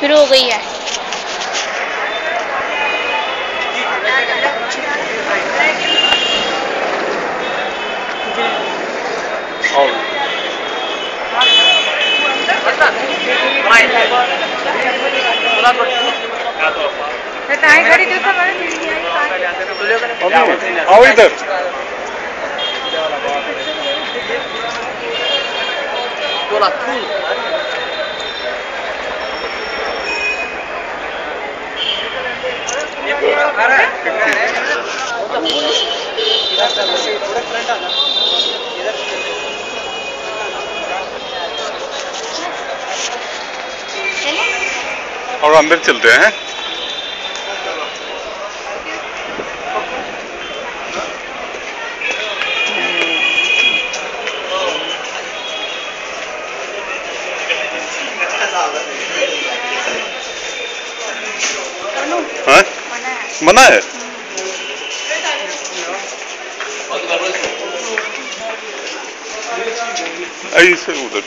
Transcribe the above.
शुरू हो गई है। तो आओ इधर। और अंदर चलते हैं हाँ? मना है। ऐसे उधर